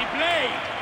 He played.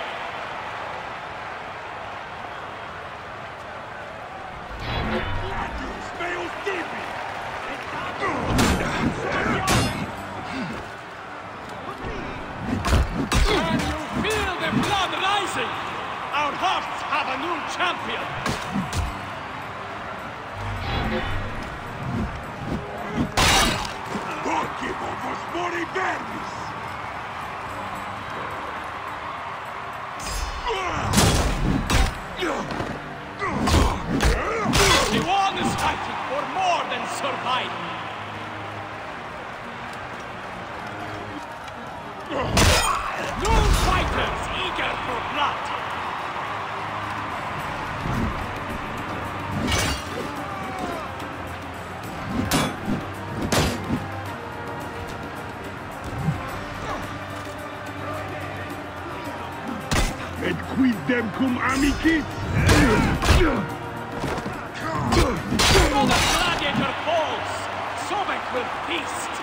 dem cum amici? For the gladiator falls, Sobek will feast!